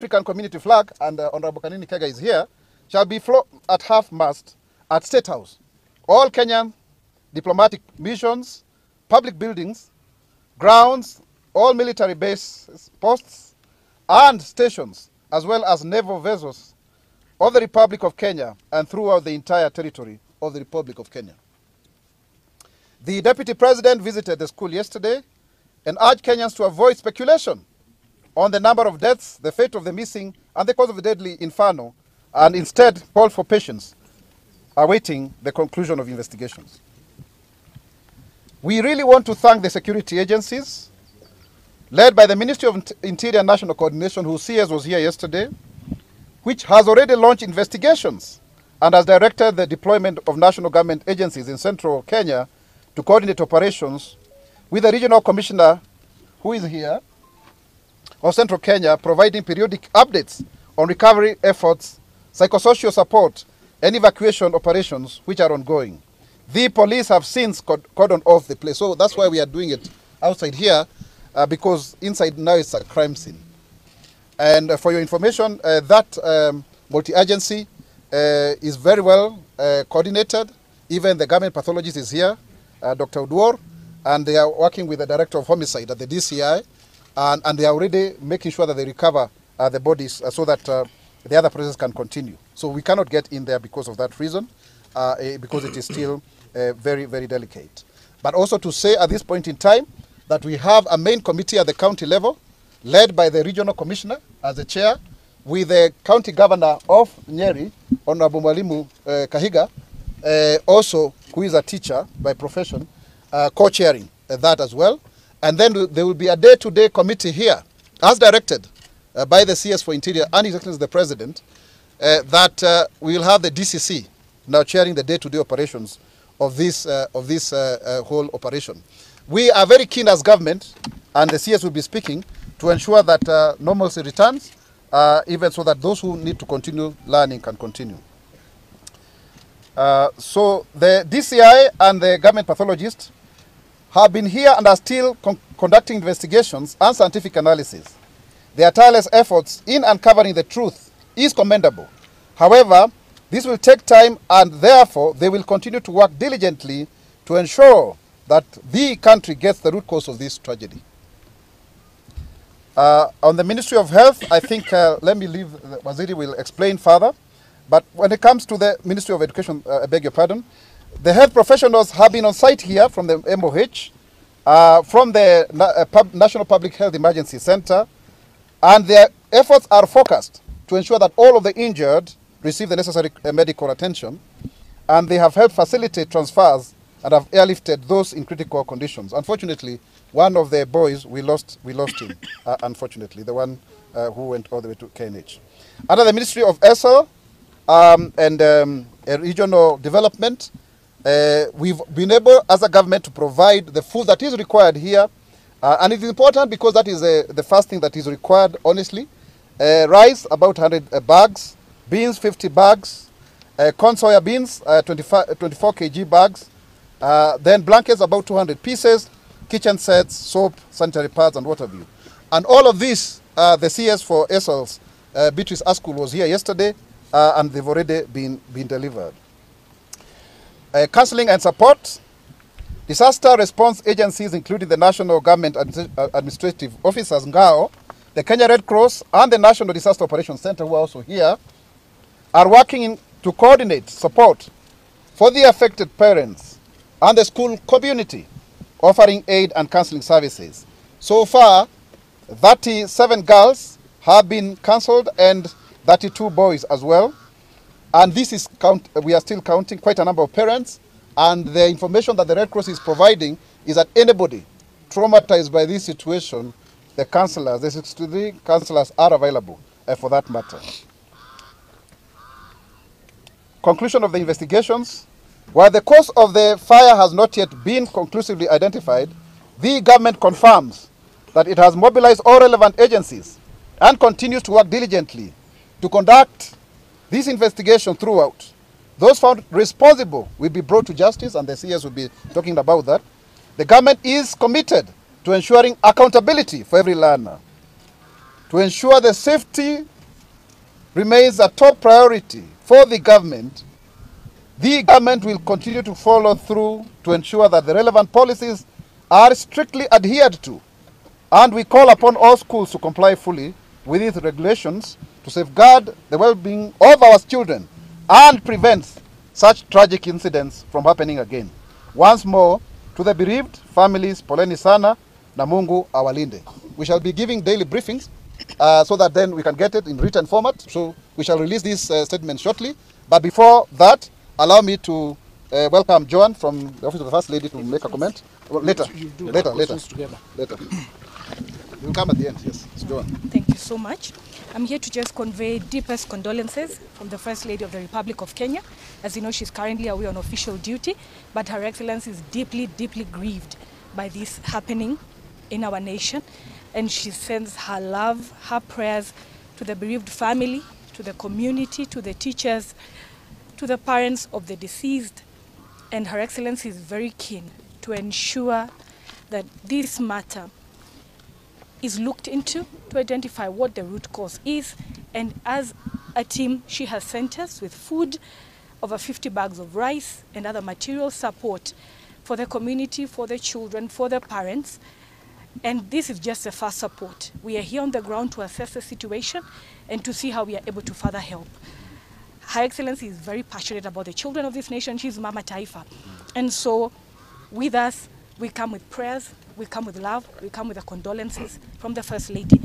African community flag, and uh, Honorable Kanini Kega is here, shall be at half mast at State House. All Kenyan diplomatic missions, public buildings, grounds, all military bases, posts, and stations, as well as naval vessels of the Republic of Kenya and throughout the entire territory of the Republic of Kenya. The Deputy President visited the school yesterday and urged Kenyans to avoid speculation on the number of deaths, the fate of the missing, and the cause of the deadly inferno, and instead called for patience, awaiting the conclusion of investigations. We really want to thank the security agencies, led by the Ministry of Interior and National Coordination, whose CS was here yesterday, which has already launched investigations and has directed the deployment of national government agencies in central Kenya to coordinate operations with the regional commissioner who is here of central Kenya providing periodic updates on recovery efforts, psychosocial support, and evacuation operations which are ongoing. The police have since cordoned off the place, so that's why we are doing it outside here uh, because inside now it's a crime scene. And uh, for your information, uh, that um, multi-agency uh, is very well uh, coordinated. Even the government pathologist is here, uh, Dr. Oduor, and they are working with the director of homicide at the DCI, and, and they are already making sure that they recover uh, the bodies uh, so that uh, the other process can continue. So we cannot get in there because of that reason, uh, eh, because it is still very, very delicate. But also to say at this point in time that we have a main committee at the county level, led by the regional commissioner as the chair, with the county governor of Nyeri, Honorable Mwalimu uh, Kahiga, uh, also who is a teacher by profession, uh, co-chairing that as well. And then there will be a day-to-day committee here, as directed uh, by the CS for Interior and His Excellency the President, uh, that uh, we will have the DCC now chairing the day-to-day operations of this, uh, of this uh, uh, whole operation. We are very keen as government, and the CS will be speaking, to ensure that normalcy returns, even so that those who need to continue learning can continue. So the DCI and the government pathologist have been here and are still con conducting investigations and scientific analysis. Their tireless efforts in uncovering the truth is commendable. However, this will take time and therefore they will continue to work diligently to ensure that the country gets the root cause of this tragedy. Uh, on the Ministry of Health, I think, uh, let me leave, uh, Waziri will explain further. But when it comes to the Ministry of Education, uh, I beg your pardon, the health professionals have been on site here from the MOH, uh, from the Na- uh, Pub- National Public Health Emergency Center, and their efforts are focused to ensure that all of the injured receive the necessary uh, medical attention, and they have helped facilitate transfers and have airlifted those in critical conditions. Unfortunately, one of the boys we lost, we lost him. uh, unfortunately, the one uh, who went all the way to KNH. Under the Ministry of ASAL um, and um, Regional Development, uh, we've been able, as a government, to provide the food that is required here, uh, and it is important because that is uh, the first thing that is required. Honestly, uh, rice about 100 uh, bags, beans 50 bags, uh, corn soya beans uh, 25, 24 kg bags, then blankets about 200 pieces, kitchen sets, soap, sanitary pads, and what have you. And all of this, the CS for ASALs, uh, Beatrice Askul was here yesterday, and they've already been, been delivered. Uh, counseling and support. Disaster response agencies, including the National Government Admi- uh, Administrative Officers, NGAO, the Kenya Red Cross, and the National Disaster Operations Center, who are also here, are working in, to coordinate support for the affected parents and the school community, offering aid and counseling services. So far, 37 girls have been counseled and 32 boys as well. And this is count, we are still counting quite a number of parents. And the information that the Red Cross is providing is that anybody traumatized by this situation, the counselors, the 63 counselors are available uh, for that matter. Conclusion of the investigations. While the cause of the fire has not yet been conclusively identified, the government confirms that it has mobilized all relevant agencies and continues to work diligently to conduct this investigation throughout. Those found responsible will be brought to justice, and the CS will be talking about that. The government is committed to ensuring accountability for every learner. to ensure the safety remains a top priority for the government, the government will continue to follow through to ensure that the relevant policies are strictly adhered to. And we call upon all schools to comply fully with these regulations to safeguard the well-being of our children and prevent such tragic incidents from happening again. Once more, to the bereaved families, poleni sana na Mungu awalinde. We shall be giving daily briefings uh, so that then we can get it in written format. So we shall release this uh, statement shortly. But before that, allow me to uh, welcome Joan from the Office of the First Lady to make a comment. Well, later, later, later, later. You'll come at the end, yes. It's Joan. Thank you so much. I'm here to just convey deepest condolences from the First Lady of the Republic of Kenya. As you know, she's currently away on official duty, but Her Excellency is deeply, deeply grieved by this happening in our nation. And she sends her love, her prayers to the bereaved family, to the community, to the teachers, to the parents of the deceased. And Her Excellency is very keen to ensure that this matter is looked into to identify what the root cause is. And as a team, she has sent us with food, over 50 bags of rice and other material support for the community, for the children, for the parents. And this is just the first support. We are here on the ground to assess the situation and to see how we are able to further help. Her Excellency is very passionate about the children of this nation. She's Mama Taifa. And so, with us, we come with prayers, we come with love, we come with the condolences from the First Lady.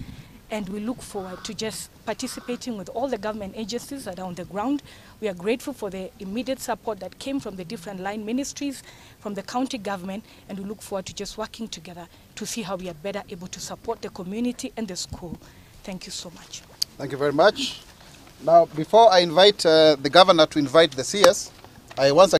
And we look forward to just participating with all the government agencies that are on the ground. We are grateful for the immediate support that came from the different line ministries, from the county government, and we look forward to just working together to see how we are better able to support the community and the school. Thank you so much. Thank you very much. Now, before I invite uh, the governor to invite the CS, I once